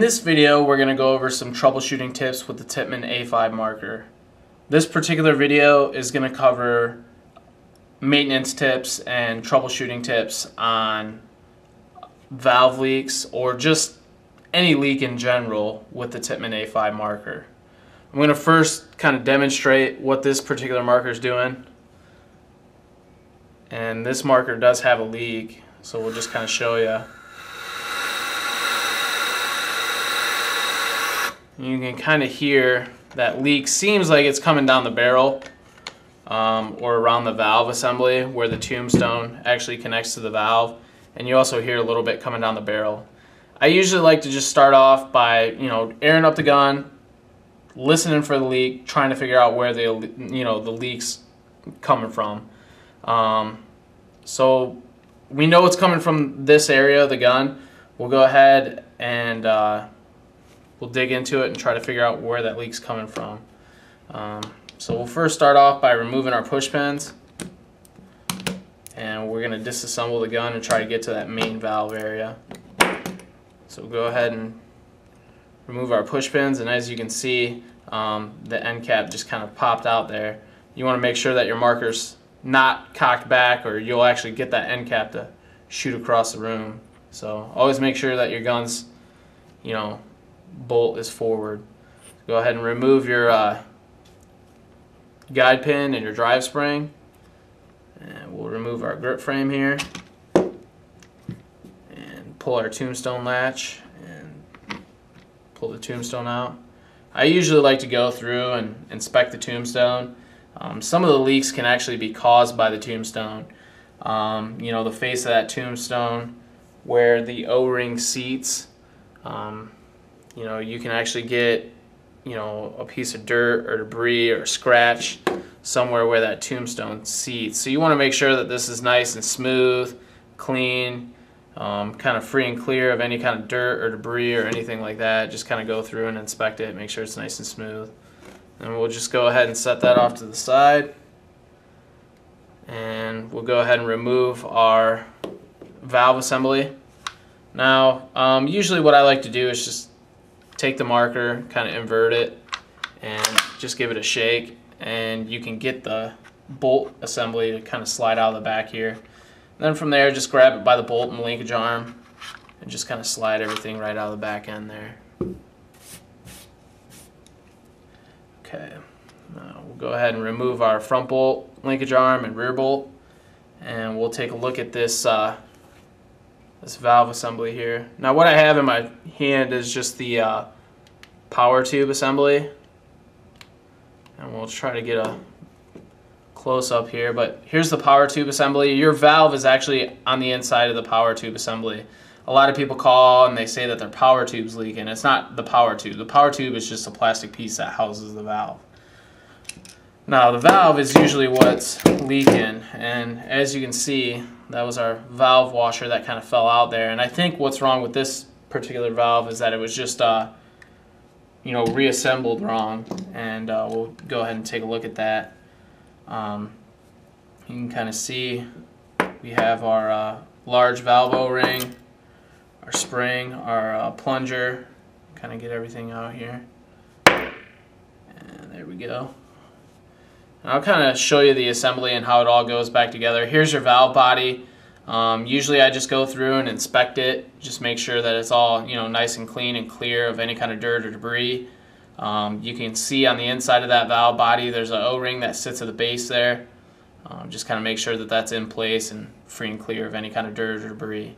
this video, we're going to go over some troubleshooting tips with the Tippmann A5 marker. This particular video is going to cover maintenance tips and troubleshooting tips on valve leaks or just any leak in general with the Tippmann A5 marker. I'm going to first kind of demonstrate what this particular marker is doing. And this marker does have a leak, so we'll just kind of show you. You can kind of hear that leak seems like it's coming down the barrel um, or around the valve assembly where the tombstone actually connects to the valve. And you also hear a little bit coming down the barrel. I usually like to just start off by, you know, airing up the gun, listening for the leak, trying to figure out where the, you know, the leak's coming from. Um, so we know it's coming from this area of the gun. We'll go ahead and uh, we'll dig into it and try to figure out where that leak's coming from. Um, so we'll first start off by removing our push pins and we're going to disassemble the gun and try to get to that main valve area. So we'll go ahead and remove our push pins and as you can see um, the end cap just kind of popped out there. You want to make sure that your marker's not cocked back or you'll actually get that end cap to shoot across the room. So always make sure that your gun's you know bolt is forward. Go ahead and remove your uh, guide pin and your drive spring. And we'll remove our grip frame here. And pull our tombstone latch and pull the tombstone out. I usually like to go through and inspect the tombstone. Um, some of the leaks can actually be caused by the tombstone. Um, you know, the face of that tombstone where the O-ring seats. Um, you know, you can actually get, you know, a piece of dirt or debris or scratch somewhere where that tombstone seats. So you want to make sure that this is nice and smooth, clean, um, kind of free and clear of any kind of dirt or debris or anything like that. Just kind of go through and inspect it, make sure it's nice and smooth. And we'll just go ahead and set that off to the side. And we'll go ahead and remove our valve assembly. Now, um, usually what I like to do is just take the marker, kind of invert it, and just give it a shake. And you can get the bolt assembly to kind of slide out of the back here. And then from there, just grab it by the bolt and linkage arm and just kind of slide everything right out of the back end there. Okay, now we'll go ahead and remove our front bolt, linkage arm, and rear bolt. And we'll take a look at this uh, this valve assembly here. Now what I have in my hand is just the uh, power tube assembly. And we'll try to get a close up here, but here's the power tube assembly. Your valve is actually on the inside of the power tube assembly. A lot of people call and they say that their power tube's leaking. It's not the power tube. The power tube is just a plastic piece that houses the valve. Now the valve is usually what's leaking and as you can see that was our valve washer that kind of fell out there and I think what's wrong with this particular valve is that it was just uh, you know reassembled wrong and uh, we'll go ahead and take a look at that. Um, you can kind of see we have our uh, large valve o-ring our spring our uh, plunger kind of get everything out here. And there we go I'll kind of show you the assembly and how it all goes back together. Here's your valve body. Um, usually I just go through and inspect it, just make sure that it's all you know nice and clean and clear of any kind of dirt or debris. Um, you can see on the inside of that valve body there's an O-ring that sits at the base there. Um, just kind of make sure that that's in place and free and clear of any kind of dirt or debris.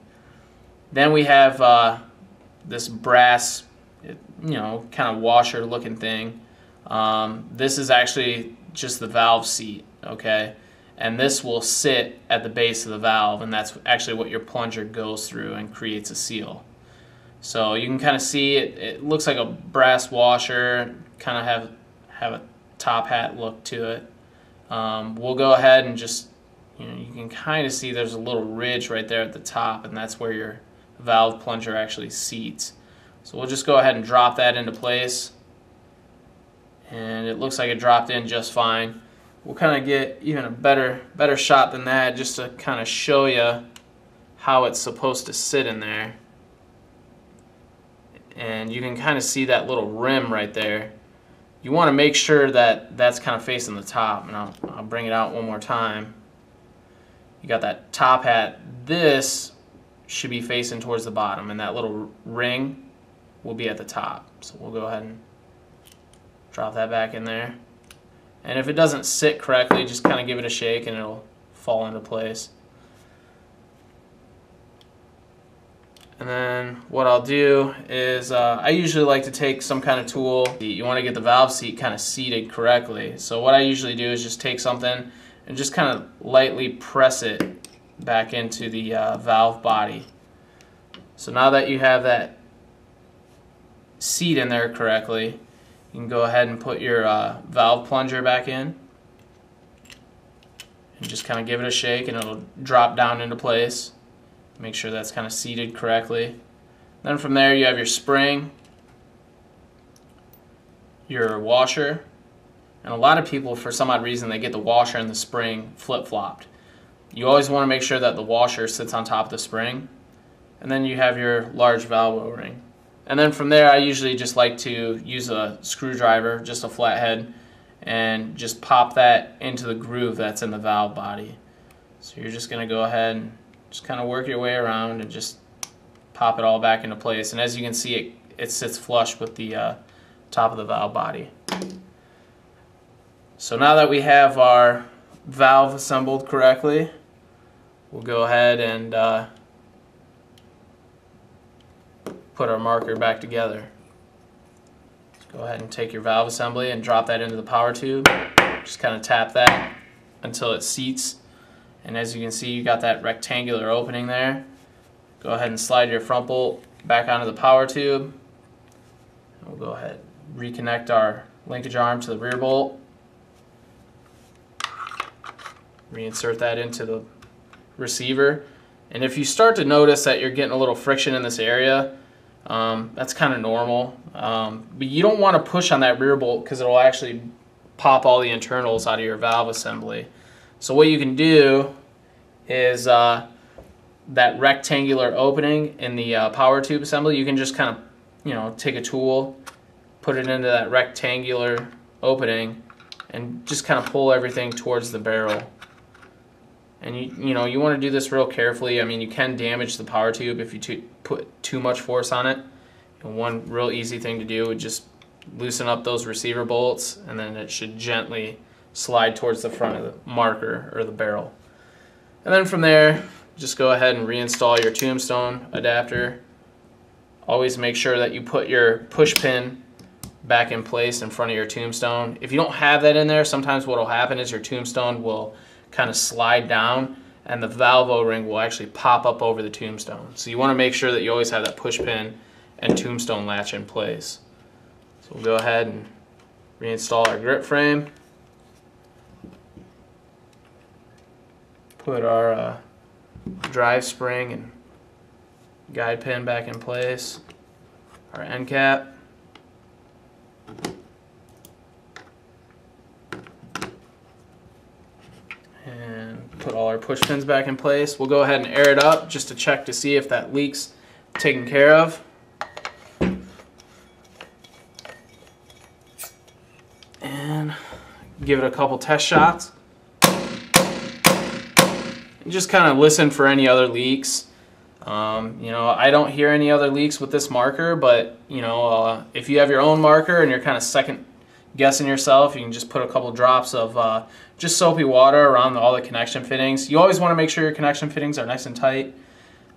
Then we have uh, this brass, you know, kind of washer looking thing. Um, this is actually just the valve seat, okay? And this will sit at the base of the valve, and that's actually what your plunger goes through and creates a seal. So you can kind of see it, it looks like a brass washer, kind of have, have a top hat look to it. Um, we'll go ahead and just, you know, you can kind of see there's a little ridge right there at the top, and that's where your valve plunger actually seats. So we'll just go ahead and drop that into place and it looks like it dropped in just fine. We'll kind of get even a better better shot than that just to kind of show you how it's supposed to sit in there. and you can kind of see that little rim right there. You want to make sure that that's kind of facing the top, and I'll, I'll bring it out one more time. You got that top hat. This should be facing towards the bottom, and that little ring will be at the top. So we'll go ahead and drop that back in there. And if it doesn't sit correctly, just kind of give it a shake and it'll fall into place. And then what I'll do is uh, I usually like to take some kind of tool. You want to get the valve seat kind of seated correctly. So what I usually do is just take something and just kind of lightly press it back into the uh, valve body. So now that you have that seat in there correctly, you can go ahead and put your uh, valve plunger back in and just kind of give it a shake and it'll drop down into place. Make sure that's kind of seated correctly. Then from there you have your spring, your washer, and a lot of people for some odd reason they get the washer and the spring flip-flopped. You always want to make sure that the washer sits on top of the spring. And then you have your large valve O-ring. And then from there I usually just like to use a screwdriver, just a flathead, and just pop that into the groove that's in the valve body. So you're just going to go ahead and just kind of work your way around and just pop it all back into place. And as you can see, it, it sits flush with the uh, top of the valve body. So now that we have our valve assembled correctly, we'll go ahead and uh, put our marker back together. go ahead and take your valve assembly and drop that into the power tube. Just kind of tap that until it seats and as you can see, you got that rectangular opening there. Go ahead and slide your front bolt back onto the power tube. We'll go ahead reconnect our linkage arm to the rear bolt. Reinsert that into the receiver. And if you start to notice that you're getting a little friction in this area, um, that's kind of normal. Um, but you don't want to push on that rear bolt because it'll actually pop all the internals out of your valve assembly. So what you can do is uh, that rectangular opening in the uh, power tube assembly, you can just kind of, you know, take a tool, put it into that rectangular opening, and just kind of pull everything towards the barrel. And you, you know, you want to do this real carefully. I mean, you can damage the power tube if you too, put too much force on it. And one real easy thing to do would just loosen up those receiver bolts, and then it should gently slide towards the front of the marker or the barrel. And then from there, just go ahead and reinstall your tombstone adapter. Always make sure that you put your push pin back in place in front of your tombstone. If you don't have that in there, sometimes what will happen is your tombstone will kind of slide down and the valve O-ring will actually pop up over the tombstone. So you want to make sure that you always have that push pin and tombstone latch in place. So we'll go ahead and reinstall our grip frame. put our uh, drive spring and guide pin back in place, our end cap. And put all our push pins back in place. We'll go ahead and air it up just to check to see if that leak's taken care of. And give it a couple test shots And just kind of listen for any other leaks. Um, you know, I don't hear any other leaks with this marker, but you know, uh, if you have your own marker and you're kind of second guessing yourself, you can just put a couple drops of uh, just soapy water around all the connection fittings. You always want to make sure your connection fittings are nice and tight.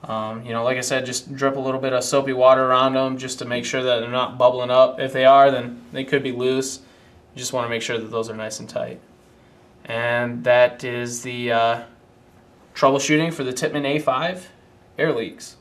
Um, you know, like I said, just drip a little bit of soapy water around them just to make sure that they're not bubbling up. If they are, then they could be loose. You just want to make sure that those are nice and tight. And that is the uh, troubleshooting for the Tippmann A5 air leaks.